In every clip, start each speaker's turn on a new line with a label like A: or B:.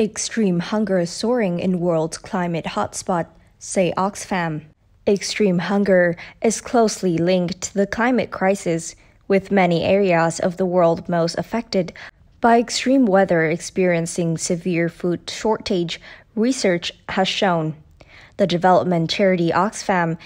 A: Extreme hunger soaring in world's climate hotspot, say Oxfam. Extreme hunger is closely linked to the climate crisis, with many areas of the world most affected by extreme weather experiencing severe food shortage, research has shown. The development charity Oxfam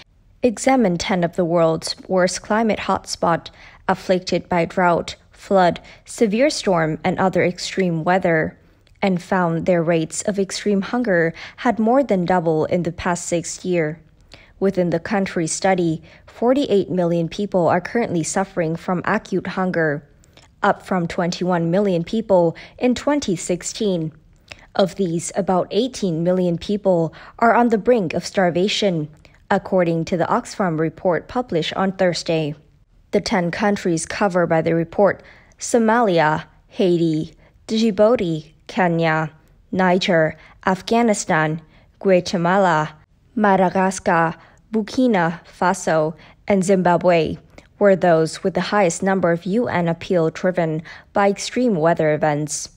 A: examined 10 of the world's worst climate hotspots afflicted by drought, flood, severe storm, and other extreme weather and found their rates of extreme hunger had more than doubled in the past six years. Within the country study, 48 million people are currently suffering from acute hunger, up from 21 million people in 2016. Of these, about 18 million people are on the brink of starvation, according to the Oxfam report published on Thursday. The 10 countries covered by the report Somalia, Haiti, Djibouti, Kenya, Niger, Afghanistan, Guatemala, Madagascar, Burkina Faso, and Zimbabwe were those with the highest number of UN appeal driven by extreme weather events.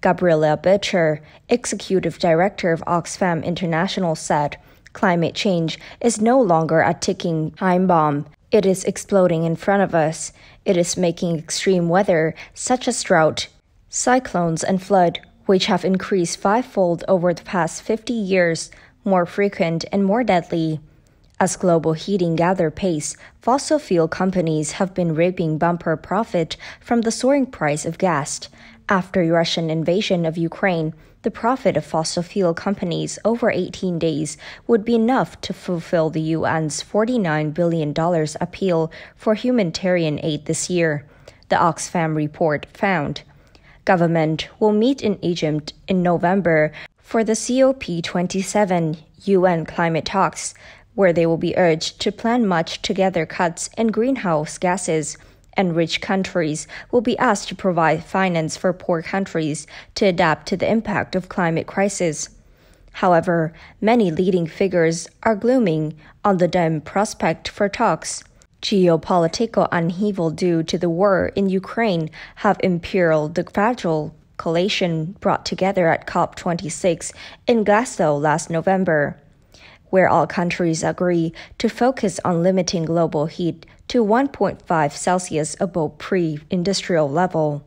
A: Gabriela Bucher, executive director of Oxfam International, said climate change is no longer a ticking time bomb. It is exploding in front of us. It is making extreme weather, such as drought, cyclones, and flood, which have increased fivefold over the past 50 years, more frequent and more deadly. As global heating gathers pace, fossil fuel companies have been reaping bumper profit from the soaring price of gas. After Russian invasion of Ukraine, the profit of fossil fuel companies over 18 days would be enough to fulfill the UN's $49 billion appeal for humanitarian aid this year, the Oxfam report found government will meet in Egypt in November for the COP27 UN climate talks, where they will be urged to plan much together cuts in greenhouse gases, and rich countries will be asked to provide finance for poor countries to adapt to the impact of climate crisis. However, many leading figures are glooming on the dim prospect for talks. Geopolitical upheaval due to the war in Ukraine have imperiled the fragile coalition brought together at COP26 in Glasgow last November, where all countries agree to focus on limiting global heat to 1.5 Celsius above pre industrial level.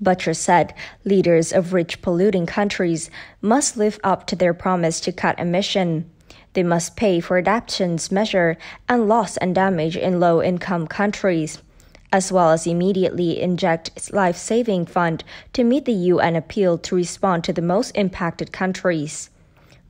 A: Bucher said leaders of rich polluting countries must live up to their promise to cut emission. They must pay for adaptations measure and loss and damage in low income countries, as well as immediately inject life saving fund to meet the UN appeal to respond to the most impacted countries.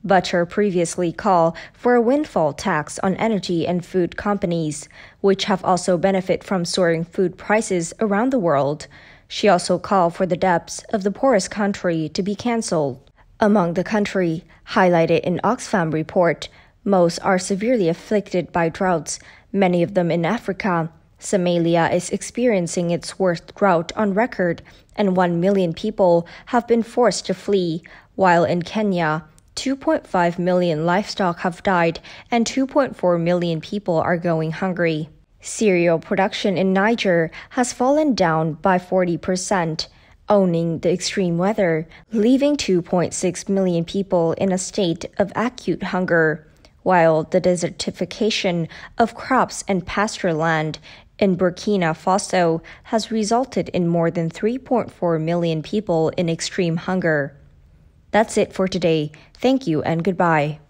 A: Bucher previously called for a windfall tax on energy and food companies, which have also benefited from soaring food prices around the world. She also called for the debts of the poorest country to be cancelled. Among the country highlighted in Oxfam report, most are severely afflicted by droughts, many of them in Africa. Somalia is experiencing its worst drought on record, and 1 million people have been forced to flee, while in Kenya, 2.5 million livestock have died and 2.4 million people are going hungry. Cereal production in Niger has fallen down by 40% owning the extreme weather, leaving 2.6 million people in a state of acute hunger, while the desertification of crops and pasture land in Burkina Faso has resulted in more than 3.4 million people in extreme hunger. That's it for today. Thank you and goodbye.